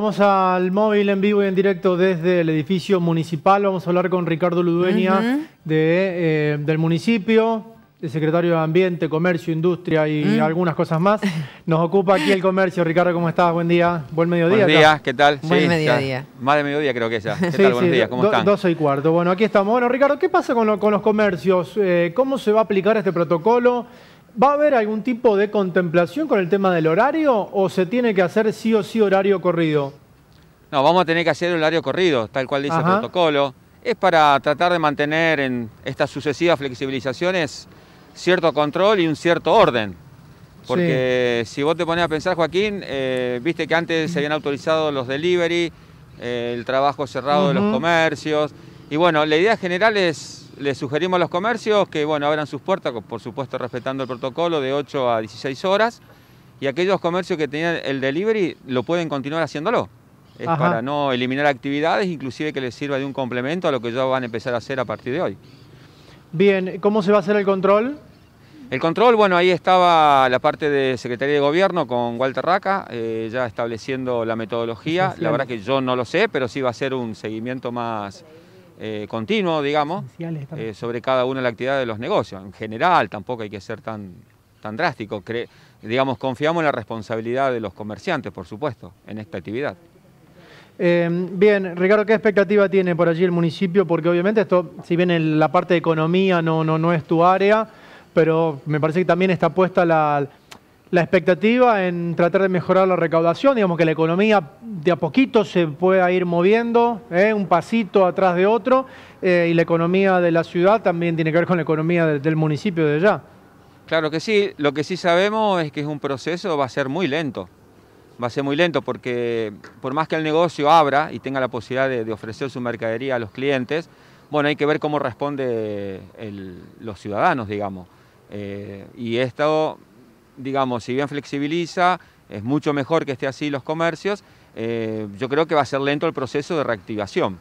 Vamos al móvil en vivo y en directo desde el edificio municipal. Vamos a hablar con Ricardo Ludueña de, eh, del municipio, el secretario de Ambiente, Comercio, Industria y Mm. algunas cosas más. Nos ocupa aquí el comercio. Ricardo, ¿cómo estás? Buen día. Buen mediodía. Buenos ya. días, ¿qué tal? Buen ya, mediodía. más de mediodía creo que ya. ¿Qué Sí, tal? Buenos sí, días, ¿cómo do- están? 12 y cuarto. Bueno, aquí estamos. Bueno, Ricardo, ¿qué pasa con, lo- con los comercios? Eh, ¿Cómo se va a aplicar este protocolo? ¿Va a haber algún tipo de contemplación con el tema del horario o se tiene que hacer sí o sí horario corrido? No, vamos a tener que hacer el horario corrido, tal cual dice Ajá. el protocolo. Es para tratar de mantener en estas sucesivas flexibilizaciones cierto control y un cierto orden. Porque si vos te pones a pensar, Joaquín, eh, viste que antes se habían autorizado los delivery, eh, el trabajo cerrado de los comercios. Y bueno, la idea general es, le sugerimos a los comercios que bueno, abran sus puertas, por supuesto respetando el protocolo, de 8 a 16 horas. Y aquellos comercios que tenían el delivery lo pueden continuar haciéndolo. Es Ajá. para no eliminar actividades, inclusive que les sirva de un complemento a lo que ya van a empezar a hacer a partir de hoy. Bien, ¿cómo se va a hacer el control? El control, bueno, ahí estaba la parte de Secretaría de Gobierno con Walter Raca, eh, ya estableciendo la metodología. La verdad que yo no lo sé, pero sí va a ser un seguimiento más eh, continuo, digamos, eh, sobre cada una de las actividades de los negocios. En general, tampoco hay que ser tan, tan drástico. Cre- digamos, confiamos en la responsabilidad de los comerciantes, por supuesto, en esta actividad. Eh, bien, Ricardo, ¿qué expectativa tiene por allí el municipio? Porque obviamente esto, si bien en la parte de economía no, no, no es tu área, pero me parece que también está puesta la, la expectativa en tratar de mejorar la recaudación, digamos que la economía de a poquito se pueda ir moviendo, ¿eh? un pasito atrás de otro, eh, y la economía de la ciudad también tiene que ver con la economía de- del municipio de allá. Claro que sí, lo que sí sabemos es que es un proceso, va a ser muy lento. Va a ser muy lento porque por más que el negocio abra y tenga la posibilidad de, ofrecer su mercadería a los clientes, bueno, hay que ver cómo responde los ciudadanos, digamos. Eh, y esto, digamos, si bien flexibiliza, es mucho mejor que esté así los comercios, eh, yo creo que va a ser lento el proceso de reactivación.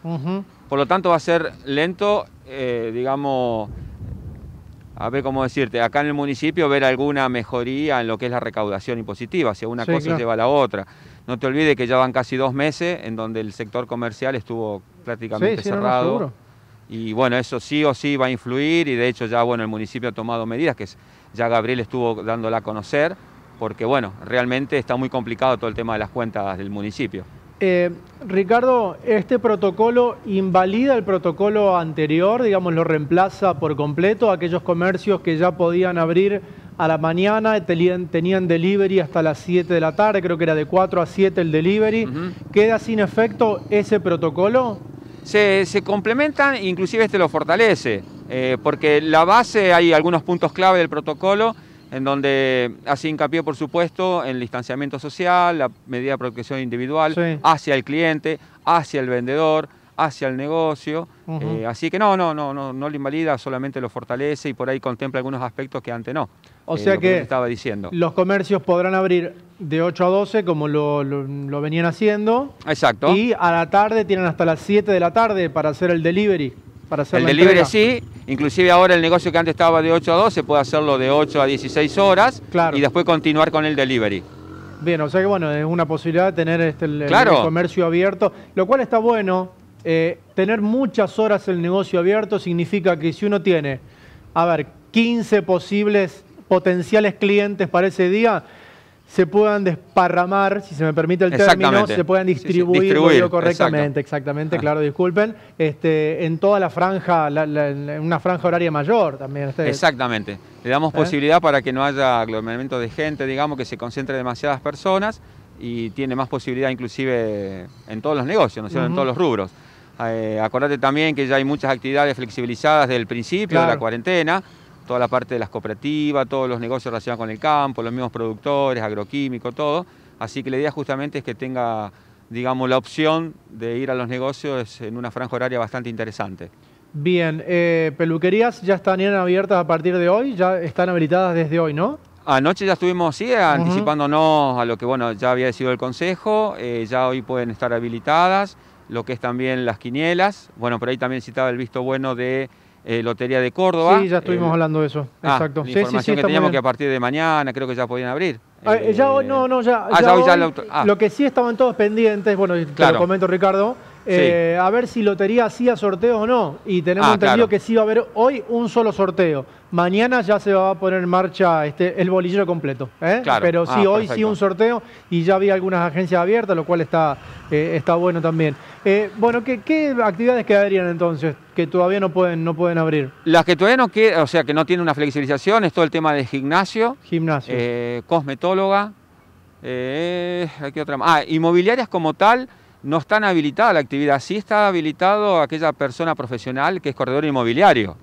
Por lo tanto, va a ser lento, eh, digamos, a ver cómo decirte, acá en el municipio ver alguna mejoría en lo que es la recaudación impositiva, si una Sí, cosa claro. lleva a la otra. No te olvides que ya van casi dos meses en donde el sector comercial estuvo prácticamente Sí, sí, no, no, cerrado. y bueno, eso sí o sí va a influir y de hecho ya bueno, el municipio ha tomado medidas que es- ya Gabriel estuvo dándola a conocer, porque bueno, realmente está muy complicado todo el tema de las cuentas del municipio. Eh, Ricardo, ¿este protocolo invalida el protocolo anterior? Digamos, lo reemplaza por completo. Aquellos comercios que ya podían abrir a la mañana, tenían, tenían delivery hasta las 7 de la tarde, creo que era de 4 a 7 el delivery. ¿Queda sin efecto ese protocolo? Se, se complementan, inclusive este lo fortalece, eh, porque la base hay algunos puntos clave del protocolo en donde hace hincapié, por supuesto, en el distanciamiento social, la medida de protección individual Sí. hacia el cliente, hacia el vendedor, hacia el negocio. Eh, así que no, no, no, no, no lo invalida, solamente lo fortalece y por ahí contempla algunos aspectos que antes no. O Eh, sea que te estaba diciendo. Los comercios podrán abrir de 8 a 12 como lo, lo- lo venían haciendo. Exacto. Y a la tarde tienen hasta las 7 de la tarde para hacer el delivery. Para hacer El la delivery entrega. sí, inclusive ahora el negocio que antes estaba de 8 a 12 puede hacerlo de 8 a 16 horas Claro. y después continuar con el delivery. Bien, o sea que bueno, es una posibilidad de tener este, el, el Claro. comercio abierto, lo cual está bueno. Eh, tener muchas horas el negocio abierto significa que si uno tiene, a ver, 15 posibles potenciales clientes para ese día, se puedan desparramar, si se me permite el término, se puedan Sí, sí, distribuir, digo correctamente, exacto. exactamente, Ah. claro, disculpen, este, en toda la franja, la- la- en una franja horaria mayor también. Exactamente. Le damos ¿Eh? posibilidad para que no haya aglomeramiento de gente, digamos, que se concentre demasiadas personas y tiene más posibilidad inclusive en todos los negocios, ¿no es. En todos los rubros. Eh, acordate también que ya hay muchas actividades flexibilizadas desde el principio de la cuarentena, toda la parte de las cooperativas, todos los negocios relacionados con el campo, los mismos productores, agroquímicos, todo. Así que la idea justamente es que tenga, digamos, la opción de ir a los negocios en una franja horaria bastante interesante. Bien, eh, peluquerías ya estarían abiertas a partir de hoy, ya están habilitadas desde hoy, ¿no? Anoche ya estuvimos, sí, anticipándonos a lo que bueno ya había decidido el Consejo, eh, ya hoy pueden estar habilitadas, lo que es también las quinielas, bueno, por ahí también citaba el visto bueno de eh, Lotería de Córdoba. Sí, ya estuvimos Eh, hablando de eso. ah, Exacto. la Sí, sí, información sí, que teníamos que a partir de mañana creo que ya podían abrir. Ah, eh, ya hoy, Eh, no, no, ya. ah, ya hoy ya auto- ah. Lo que sí estaban todos pendientes, bueno, te Claro. lo comento Ricardo, eh, a ver si Lotería hacía sorteo o no. Y tenemos Ah, entendido claro. que sí va a haber hoy un solo sorteo. Mañana ya se va a poner en marcha este, el bolillero completo. ¿eh? Claro. Pero sí, Ah, hoy sí un sorteo y ya había algunas agencias abiertas, lo cual está, eh, está bueno también. Bueno, ¿qué, qué actividades quedarían entonces que todavía no pueden, no pueden abrir? Las que todavía no queda, o sea, que no tiene una flexibilización, es todo el tema de gimnasio, Gimnasio. cosmetóloga, ¿qué otra más? Ah, inmobiliarias como tal no están habilitadas la actividad, sí está habilitado aquella persona profesional que es corredor inmobiliario.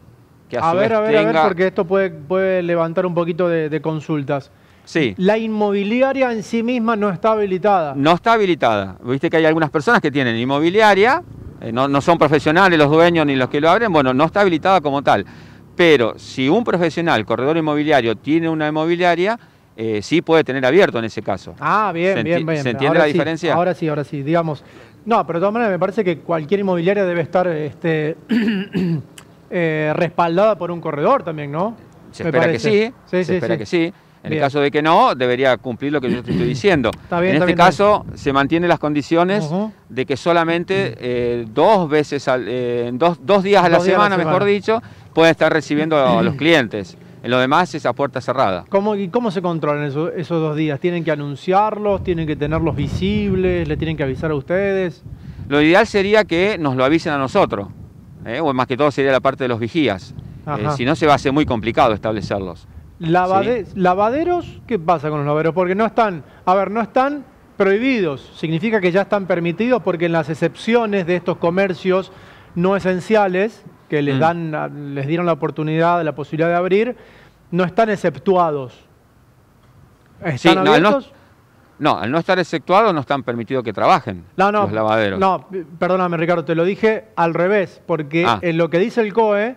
Que a ver, a ver, a ver, porque esto puede, puede levantar un poquito de, de consultas. Sí, La inmobiliaria en sí misma no está habilitada. no está habilitada. Viste que hay algunas personas que tienen inmobiliaria, eh, no, no son profesionales los dueños ni los que lo abren, bueno, no está habilitada como tal. Pero si un profesional, corredor inmobiliario, tiene una inmobiliaria, eh, sí puede tener abierto en ese caso. Ah, bien, ¿Se bien, bien. se entiende Ahora la sí, diferencia? Ahora sí, ahora sí, digamos. No, pero de todas maneras me parece que cualquier inmobiliaria debe estar este, eh, respaldada por un corredor también, ¿no? Se Me espera que sí, Sí, se sí, espera que sí. En Bien. el caso de que no, debería cumplir lo que yo te estoy diciendo. Está bien, en está este bien, caso, se mantienen las condiciones de que solamente eh, dos veces, al- eh, dos, dos días a la Dos días a la semana, mejor dicho, pueden estar recibiendo a los clientes. En lo demás es a puerta cerrada. ¿Cómo, ¿Y cómo se controlan eso- esos dos días? ¿Tienen que anunciarlos? ¿Tienen que tenerlos visibles? ¿Le tienen que avisar a ustedes? Lo ideal sería que nos lo avisen a nosotros, ¿eh? o más que todo sería la parte de los vigías. Eh, si no, se va a hacer muy complicado establecerlos. Lavade- ¿Lavaderos? ¿Qué pasa con los lavaderos? Porque no están, a ver, no están prohibidos. Significa que ya están permitidos porque en las excepciones de estos comercios no esenciales, que les, Mm. dan, les dieron la oportunidad, la posibilidad de abrir, no están exceptuados. ¿Están Sí, no, al no- abiertos? No, al no estar exceptuados no están permitidos que trabajen No, no, los lavaderos. No, perdóname Ricardo, te lo dije al revés, porque Ah. en lo que dice el COE,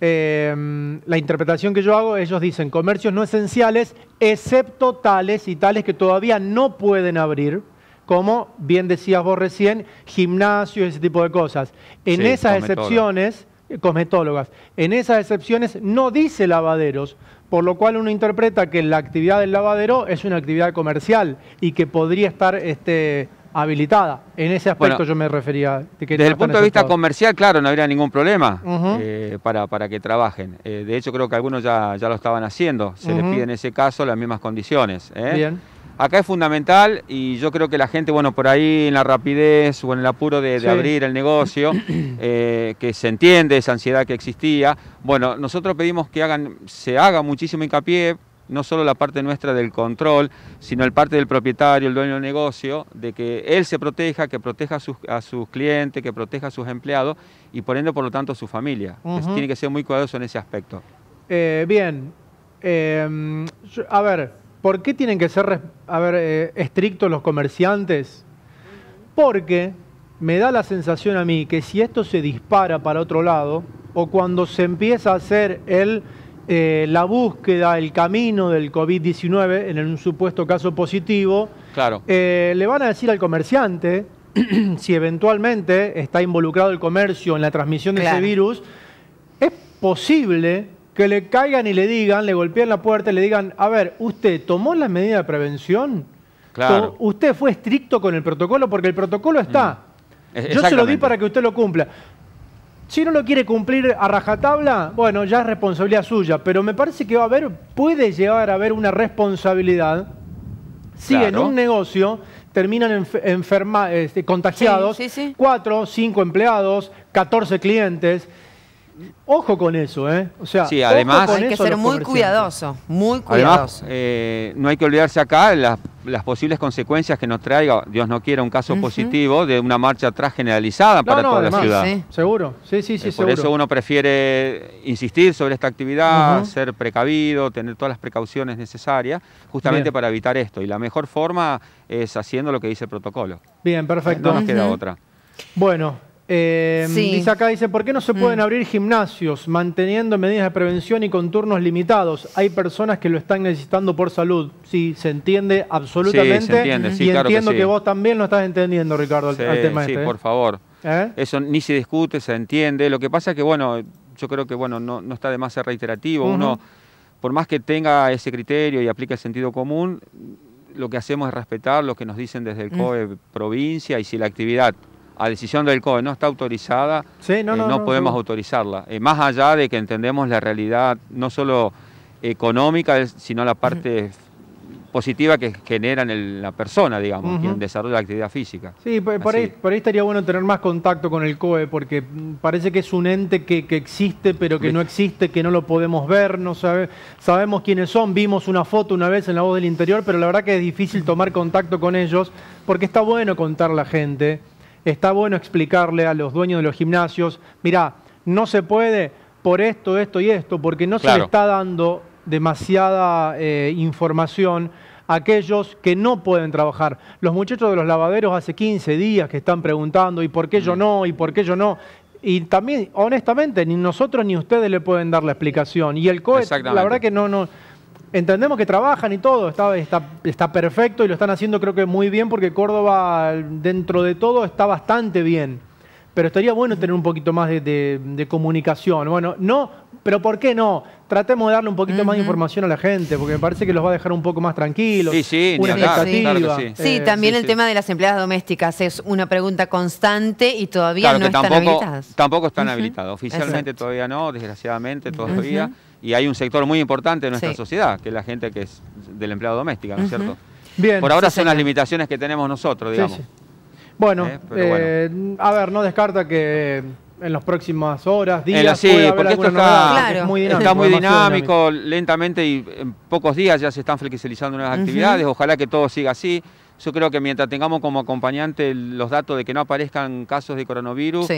eh, la interpretación que yo hago, ellos dicen comercios no esenciales, excepto tales y tales que todavía no pueden abrir, como bien decías vos recién, gimnasios, ese tipo de cosas. En Sí, esas excepciones, cosmetólogas, en esas excepciones no dice lavaderos, por lo cual uno interpreta que la actividad del lavadero es una actividad comercial y que podría estar este, habilitada. En ese aspecto Bueno, yo me refería. que Desde el punto de vista comercial, claro, no habría ningún problema eh, para, para que trabajen. Eh, de hecho, creo que algunos ya, ya lo estaban haciendo. Se les pide en ese caso las mismas condiciones. ¿eh? Bien. Acá es fundamental y yo creo que la gente, bueno, por ahí en la rapidez o en el apuro de, de Sí. abrir el negocio, eh, que se entiende esa ansiedad que existía, bueno, nosotros pedimos que hagan, se haga muchísimo hincapié, no solo la parte nuestra del control, sino el parte del propietario, el dueño del negocio, de que él se proteja, que proteja a sus, a sus clientes, que proteja a sus empleados y por ende, por lo tanto, a su familia. Tiene que ser muy cuidadoso en ese aspecto. Eh, bien. Eh, yo- a ver, ¿por qué tienen que ser res- a ver, eh, estrictos los comerciantes? Porque me da la sensación a mí que si esto se dispara para otro lado, o cuando se empieza a hacer el, eh, la búsqueda, el camino del COVID-19, en un supuesto caso positivo, Claro. eh, le van a decir al comerciante, si eventualmente está involucrado el comercio en la transmisión de Claro. ese virus, es posible que le caigan y le digan, le golpeen la puerta y le digan, a ver, ¿usted tomó las medidas de prevención? Claro. ¿Usted fue estricto con el protocolo? Porque el protocolo está. Es- Yo se lo di para que usted lo cumpla. Si no lo quiere cumplir a rajatabla, bueno, ya es responsabilidad suya, pero me parece que va a haber, puede llegar a haber una responsabilidad si en un negocio terminan enf- enferma- este, contagiados, Sí, sí, sí. cuatro, cinco empleados, 14 clientes. Ojo con eso, ¿eh? O sea, Sí, además- Hay que ser muy cuidadoso, muy Además, cuidadoso. eh, no hay que olvidarse acá las, las posibles consecuencias que nos traiga, Dios no quiera, un caso positivo de una marcha atrás generalizada No, para no, toda además, la ciudad. sí. Seguro, sí, sí, sí, Eh, por seguro. eso uno prefiere insistir sobre esta actividad, ser precavido, tener todas las precauciones necesarias, justamente Bien. para evitar esto. Y la mejor forma es haciendo lo que dice el protocolo. Bien, perfecto. No nos queda otra. Bueno, eh, Sí. dice acá, dice, ¿por qué no se pueden Mm. abrir gimnasios manteniendo medidas de prevención y con turnos limitados? Hay personas que lo están necesitando por salud. Sí, se entiende absolutamente. Sí, se entiende, sí, y claro que entiendo que, sí. vos también lo estás entendiendo, Ricardo, al, Sí, al tema sí, este. ¿eh? por favor. ¿Eh? Eso ni se discute, se entiende. Lo que pasa es que, bueno, yo creo que bueno, no, está de más ser reiterativo. Uno, por más que tenga ese criterio y aplique el sentido común, lo que hacemos es respetar lo que nos dicen desde el mm. COE provincia y si la actividad a decisión del COE no está autorizada, eh, no, podemos autorizarla. Eh, más allá de que entendemos la realidad no solo económica, sino la parte positiva que generan en la persona, digamos, quien desarrolla la actividad física. Sí, por, ahí, estaría bueno tener más contacto con el COE, porque parece que es un ente que, existe, pero que no existe, que no lo podemos ver, no sabe, sabemos quiénes son, vimos una foto una vez en la voz del interior, pero la verdad que es difícil tomar contacto con ellos, porque está bueno contar la gente, está bueno explicarle a los dueños de los gimnasios, mira, no se puede por esto, esto y esto, porque no se le está dando demasiada eh, información a aquellos que no pueden trabajar. Los muchachos de los lavaderos hace 15 días que están preguntando, ¿y por qué yo mm. no? ¿Y por qué yo no? Y también, honestamente, ni nosotros ni ustedes le pueden dar la explicación. Y el COE, la verdad que no, no, entendemos que trabajan y todo, está, está, está perfecto y lo están haciendo creo que muy bien porque Córdoba, dentro de todo, está bastante bien pero estaría bueno tener un poquito más de, comunicación. Bueno, no, pero ¿por qué no? Tratemos de darle un poquito más de información a la gente, porque me parece que los va a dejar un poco más tranquilos. Sí, sí, una expectativa. sí. sí. Eh, también el tema de las empleadas domésticas es una pregunta constante y todavía no están habilitadas. Tampoco están habilitados. Oficialmente todavía no, desgraciadamente todavía. Y hay un sector muy importante de nuestra sociedad, que es la gente que es del empleado doméstico, ¿no es cierto? Bien. Por ahora son las limitaciones que tenemos nosotros, digamos. Bueno, eh, eh, a ver, no descarta que en las próximas horas, días, sí, porque esto está, muy dinámico, está muy dinámico, lentamente y en pocos días ya se están flexibilizando nuevas actividades, ojalá que todo siga así. Yo creo que mientras tengamos como acompañante los datos de que no aparezcan casos de coronavirus,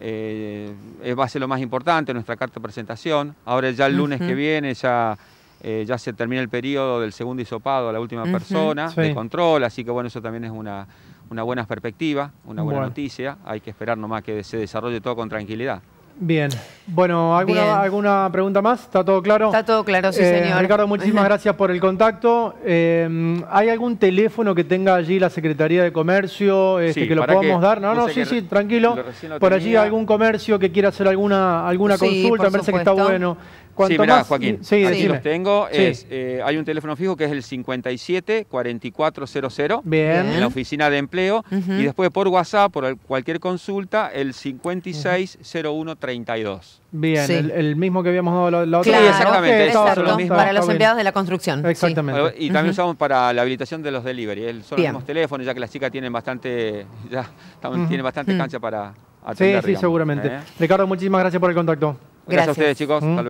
eh, va a ser lo más importante, nuestra carta de presentación. Ahora ya el lunes que viene ya, ya se termina el periodo del segundo hisopado a la última persona de control, así que bueno, eso también es una una buena perspectiva, una buena noticia. Hay que esperar nomás que se desarrolle todo con tranquilidad. Bien. Bueno, ¿alguna, ¿alguna pregunta más? ¿Está todo claro? Está todo claro, sí, eh, señor. Ricardo, muchísimas gracias por el contacto. Eh, ¿Hay algún teléfono que tenga allí la Secretaría de Comercio este, que lo podamos dar? No, no, sí, sí, tranquilo. Por allí algún comercio que quiera hacer alguna, alguna consulta, me parece que está bueno sí, mirá, Joaquín, sí, aquí los tengo. Eh, hay un teléfono fijo que es el 57 4400 Bien. en la oficina de empleo. Y después por WhatsApp, por cualquier consulta, el 560132. Bien, el, mismo que habíamos dado la, otra vez. Sí, exactamente. para los empleados de la construcción. Exactamente. Y también usamos para la habilitación de los delivery. Son los mismos teléfonos, ya que las chicas tienen bastante, ya, tienen bastante cancha para atender. Sí, sí, seguramente. ¿Eh? Ricardo, muchísimas gracias por el contacto. Gracias, a ustedes, chicos.